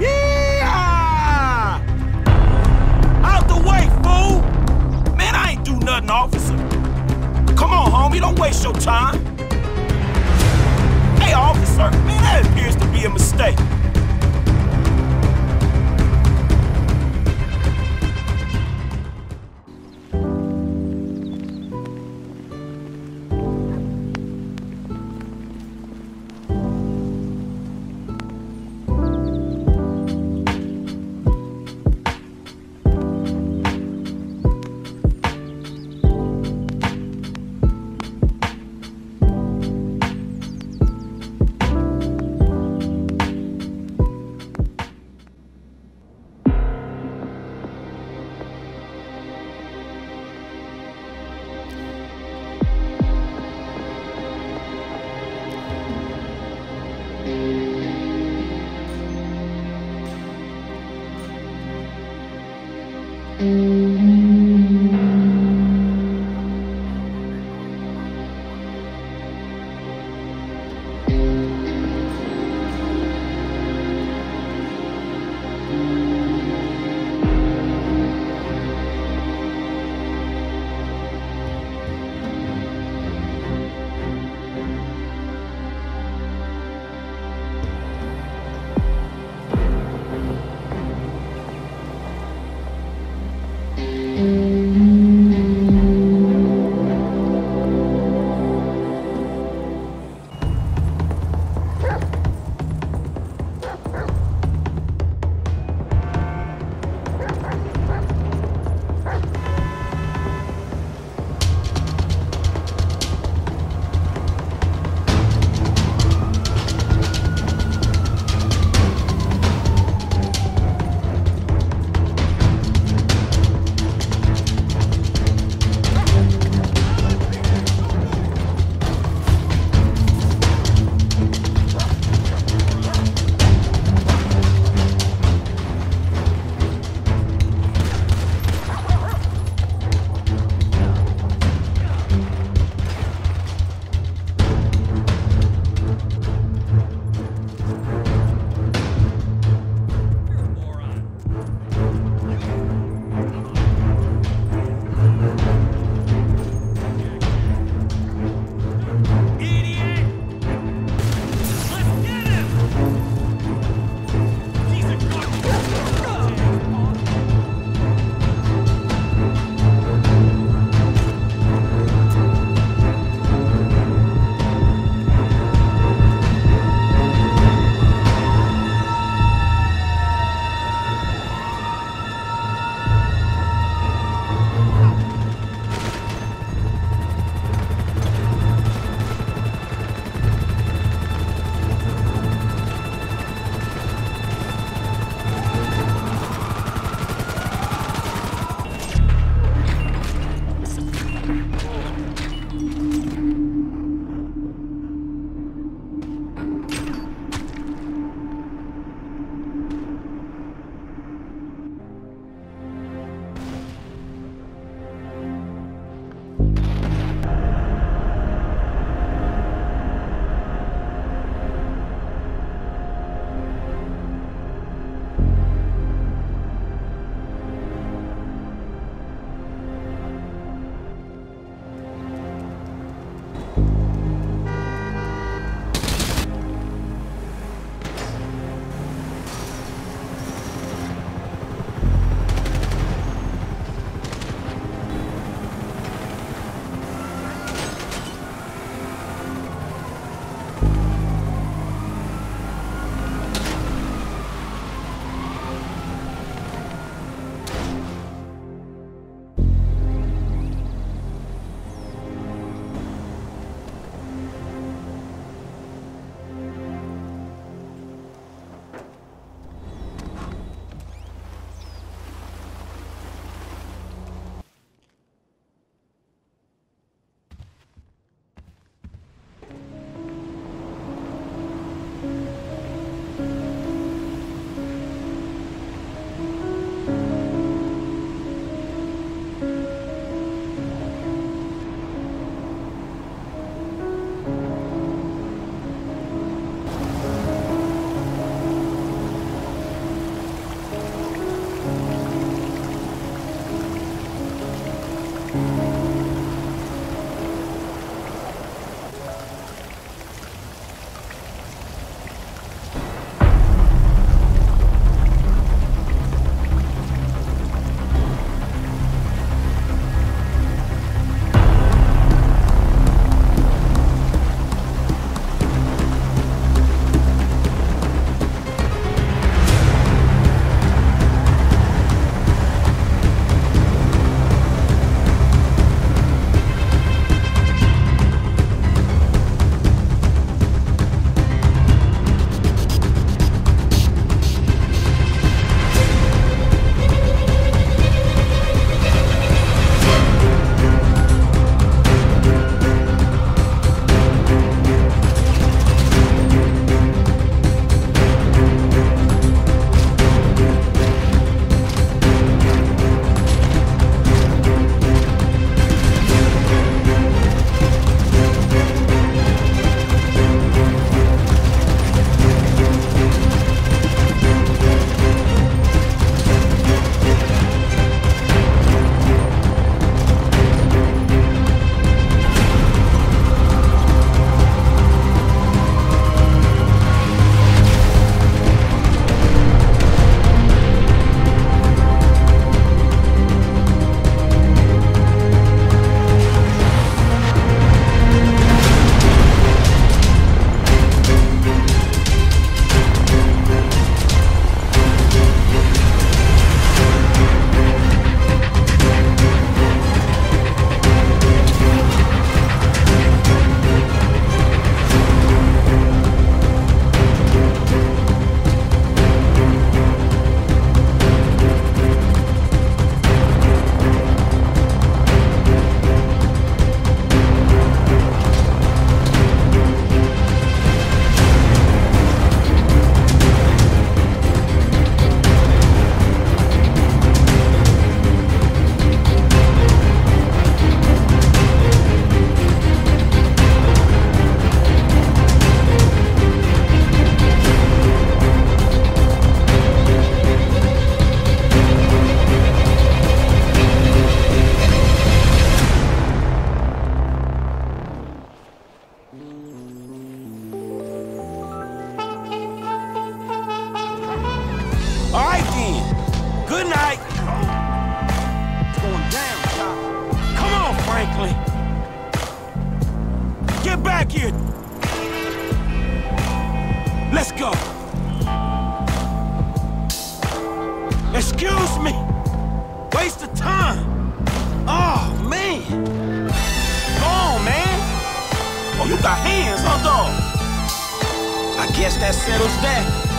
Yeah! Out the way, fool! Man, I ain't do nothing, officer. Come on, homie, don't waste your time. Mm-hmm. That settles that.